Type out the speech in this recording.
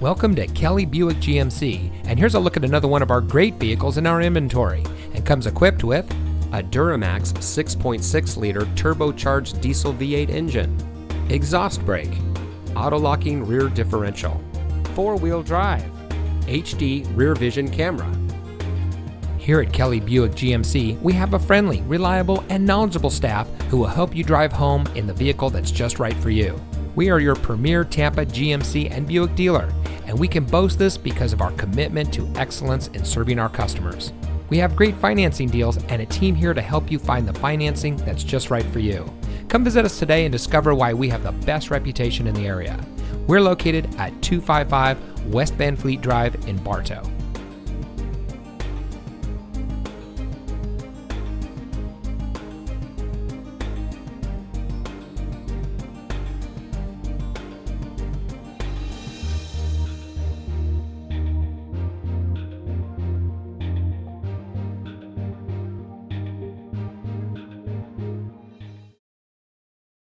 Welcome to Kelley Buick GMC, and here's a look at another one of our great vehicles in our inventory, and comes equipped with a Duramax 6.6 liter turbocharged diesel V8 engine, exhaust brake, auto locking rear differential, four wheel drive, HD rear vision camera. Here at Kelley Buick GMC, we have a friendly, reliable, and knowledgeable staff who will help you drive home in the vehicle that's just right for you. We are your premier Tampa GMC and Buick dealer, and we can boast this because of our commitment to excellence in serving our customers. We have great financing deals and a team here to help you find the financing that's just right for you. Come visit us today and discover why we have the best reputation in the area. We're located at 255 West Van Fleet Drive in Bartow.